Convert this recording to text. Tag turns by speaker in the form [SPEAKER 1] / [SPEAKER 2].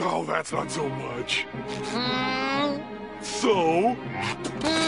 [SPEAKER 1] Oh, that's not so much. Hmm. So, hmm.